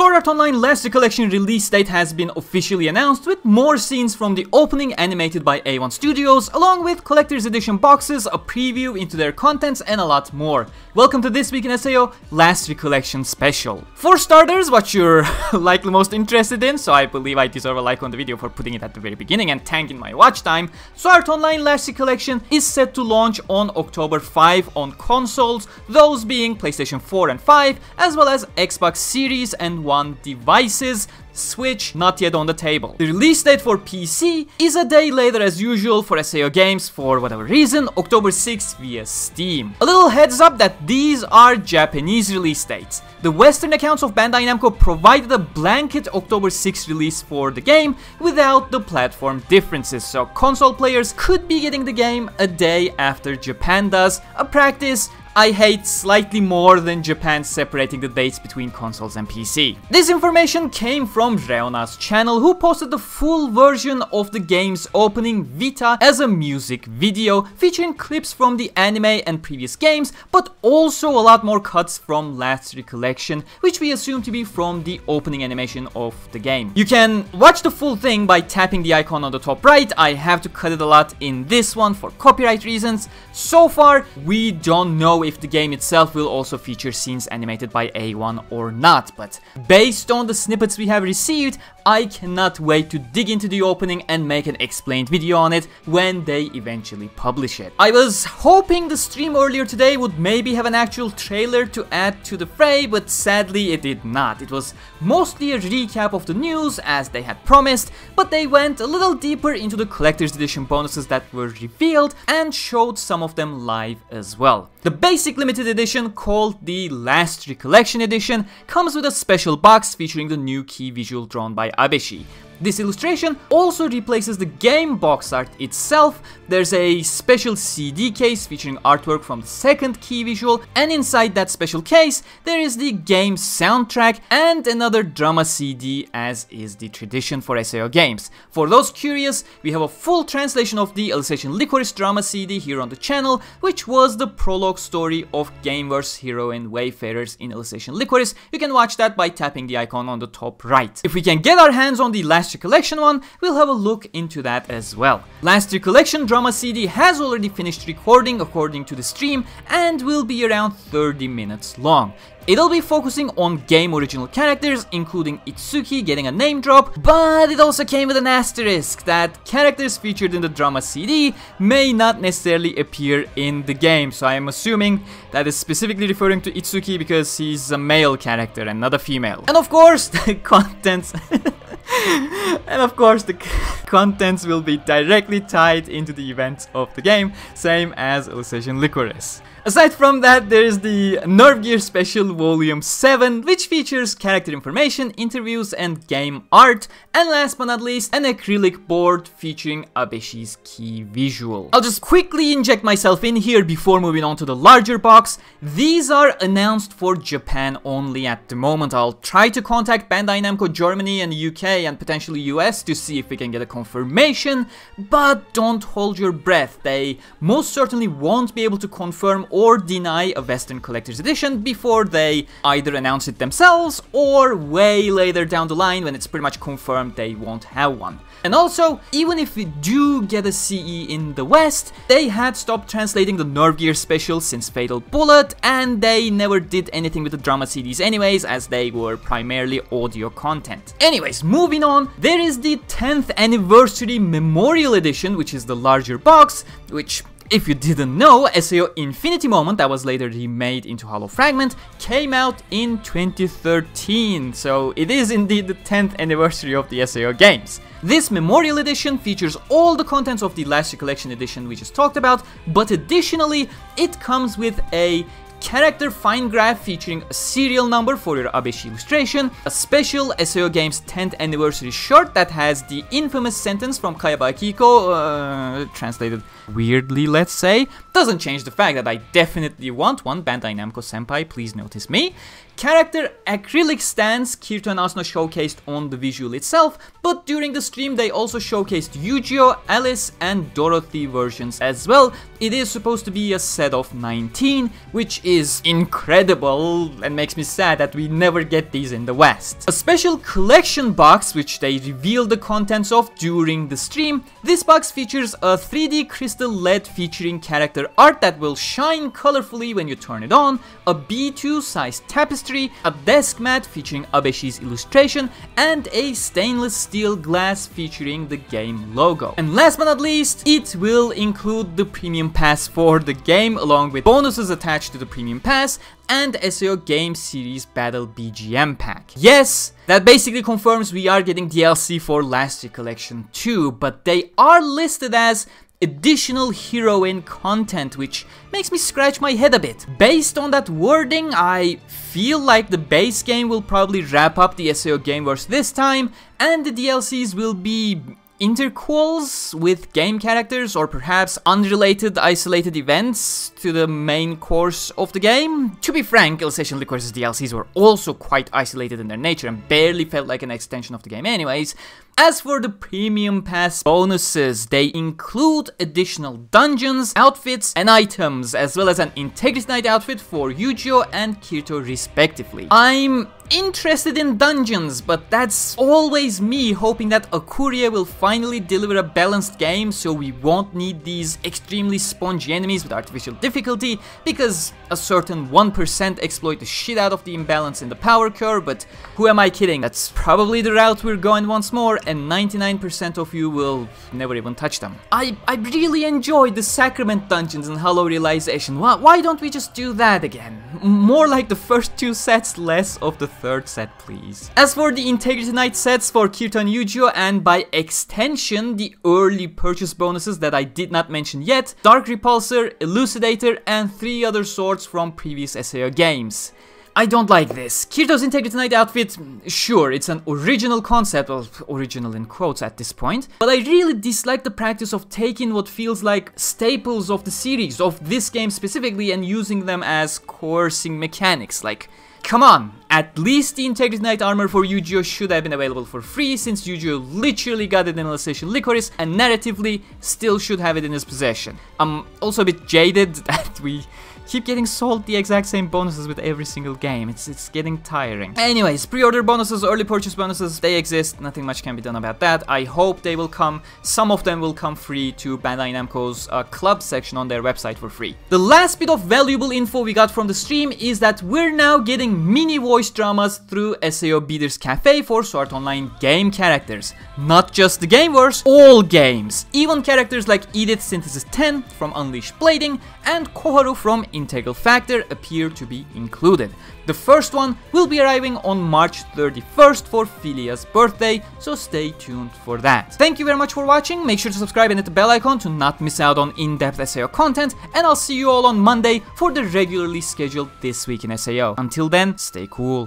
Sword Art Online Last Recollection release date has been officially announced with more scenes from the opening animated by A1 Studios, along with collector's edition boxes, a preview into their contents, and a lot more. Welcome to this week in SAO Last Recollection special. For starters, what you're likely most interested in, so I believe I deserve a like on the video for putting it at the very beginning and tanking my watch time, Sword Art Online Last Recollection is set to launch on October 5 on consoles, those being PlayStation 4 and 5, as well as Xbox Series and one devices, Switch not yet on the table. The release date for PC is a day later as usual for SAO games for whatever reason, October 6 via Steam. A little heads up that these are Japanese release dates. The western accounts of Bandai Namco provided a blanket October 6 release for the game without the platform differences, so console players could be getting the game a day after Japan does, a practice I hate slightly more than Japan separating the dates between consoles and PC. This information came from ReoNa's channel who posted the full version of the game's opening Vita as a music video featuring clips from the anime and previous games but also a lot more cuts from Last Recollection which we assume to be from the opening animation of the game. You can watch the full thing by tapping the icon on the top right, I have to cut it a lot in this one for copyright reasons. So far we don't know if the game itself will also feature scenes animated by A1 or not, but based on the snippets we have received, I cannot wait to dig into the opening and make an explained video on it when they eventually publish it. I was hoping the stream earlier today would maybe have an actual trailer to add to the fray, but sadly it did not. It was mostly a recap of the news as they had promised, but they went a little deeper into the collector's edition bonuses that were revealed and showed some of them live as well. The basic limited edition called the Last Recollection Edition comes with a special box featuring the new key visual drawn by Abeshi. This illustration also replaces the game box art itself. There's a special CD case featuring artwork from the second key visual and inside that special case there is the game soundtrack and another drama CD as is the tradition for SAO games. For those curious, we have a full translation of the Alicization Lycoris drama CD here on the channel which was the prologue story of Gameverse Hero and Wayfarers in Alicization Lycoris. You can watch that by tapping the icon on the top right. If we can get our hands on the last Last Recollection one, we'll have a look into that as well. Last Recollection Drama CD has already finished recording according to the stream and will be around 30 minutes long. It'll be focusing on game original characters, including Itsuki getting a name drop, but it also came with an asterisk that characters featured in the drama CD may not necessarily appear in the game, so I am assuming that is specifically referring to Itsuki because he's a male character and not a female. And of course, the contents... and of course the contents will be directly tied into the events of the game, same as Alicization Lycoris. Aside from that, there is the Nerve Gear Special Volume 7, which features character information, interviews, and game art, and last but not least, an acrylic board featuring Abeshi's key visual. I'll just quickly inject myself in here before moving on to the larger box. These are announced for Japan only at the moment. I'll try to contact Bandai Namco Germany and UK and potentially US to see if we can get a confirmation, but don't hold your breath. They most certainly won't be able to confirm or deny a Western Collector's Edition before they either announce it themselves or way later down the line when it's pretty much confirmed they won't have one. And also, even if we do get a CE in the West, they had stopped translating the Nerve Gear special since Fatal Bullet, and they never did anything with the drama CDs anyways, as they were primarily audio content. Anyways, moving on, there is the 10th anniversary memorial edition, which is the larger box, which if you didn't know, SAO Infinity Moment, that was later remade into Hollow Fragment, came out in 2013, so it is indeed the 10th anniversary of the SAO games. This Memorial Edition features all the contents of the Last Collection Edition we just talked about, but additionally, it comes with a character find graph featuring a serial number for your Abeshi illustration, a special SAO Games 10th anniversary shirt that has the infamous sentence from Kayaba Akihiko, uh, translated weirdly let's say, doesn't change the fact that I definitely want one, Bandai Namco Senpai, please notice me. Character acrylic stands Kirito and Asuna showcased on the visual itself, but during the stream they also showcased Eugeo, Alice and Dorothy versions as well. It is supposed to be a set of 19, which is incredible and makes me sad that we never get these in the West. A special collection box which they reveal the contents of during the stream. This box features a 3D crystal LED featuring character art that will shine colorfully when you turn it on, a B2 size tapestry, a desk mat featuring Abeshi's illustration, and a stainless steel glass featuring the game logo. And last but not least, it will include the premium pass for the game along with bonuses attached to the premium pass and SAO Game Series Battle BGM pack. Yes, that basically confirms we are getting DLC for Last Recollection too, but they are listed as additional heroine content, which makes me scratch my head a bit. Based on that wording, I feel like the base game will probably wrap up the SAO Gameverse this time, and the DLCs will be interquels with game characters or perhaps unrelated isolated events to the main course of the game. To be frank, Alicization Lycoris' DLCs were also quite isolated in their nature and barely felt like an extension of the game anyways, as for the premium pass bonuses, they include additional dungeons, outfits, and items, as well as an Integrity Knight outfit for Eugeo and Kirito respectively. I'm interested in dungeons, but that's always me hoping that Aquria will finally deliver a balanced game so we won't need these extremely spongy enemies with artificial difficulty, because a certain 1% exploit the shit out of the imbalance in the power curve, but who am I kidding? That's probably the route we're going once more, and 99% of you will never even touch them. I, I really enjoyed the Sacrament dungeons in Hollow Realization. Why, why don't we just do that again? More like the first two sets, less of the third set, please. As for the Integrity Knight sets for Kirito and Eugeo, and by extension, the early purchase bonuses that I did not mention yet, Dark Repulsor, Elucidator, and three other swords from previous SAO games. I don't like this. Kirito's Integrity Knight outfit, sure, it's an original concept, well, original in quotes at this point, but I really dislike the practice of taking what feels like staples of the series, of this game specifically, and using them as coercing mechanics, like Come on, at least the Integrity Knight armor for Eugeo should have been available for free since Eugeo literally got it in Alicization Lycoris and narratively still should have it in his possession. I'm also a bit jaded that we keep getting sold the exact same bonuses with every single game. It's it's getting tiring. Anyways, pre-order bonuses, early purchase bonuses, they exist. Nothing much can be done about that. I hope they will come. Some of them will come free to Bandai Namco's uh, club section on their website for free. The last bit of valuable info we got from the stream is that we're now getting mini voice dramas through SAO Beaters Cafe for Sword Online game characters. Not just the Gameverse, all games. Even characters like Edith Synthesis 10 from Unleashed Blading and Koharu from Integral Factor appear to be included. The first one will be arriving on March 31st for Filia's birthday, so stay tuned for that. Thank you very much for watching, make sure to subscribe and hit the bell icon to not miss out on in-depth SAO content, and I'll see you all on Monday for the regularly scheduled This Week in SAO. Until then, stay cool.